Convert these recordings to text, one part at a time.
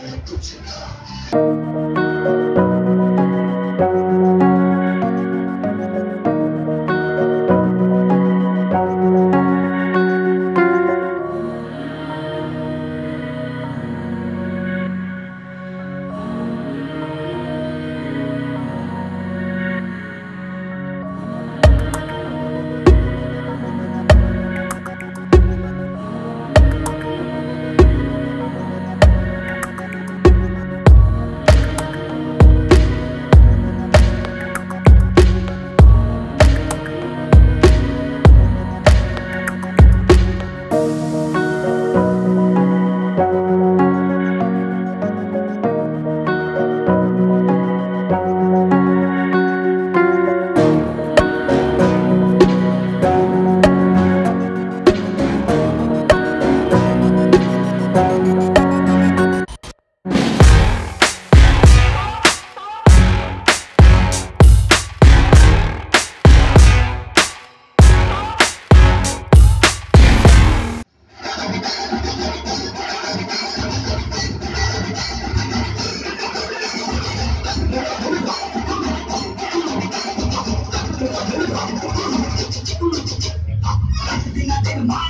Thank you, Jesus.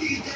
Yeah.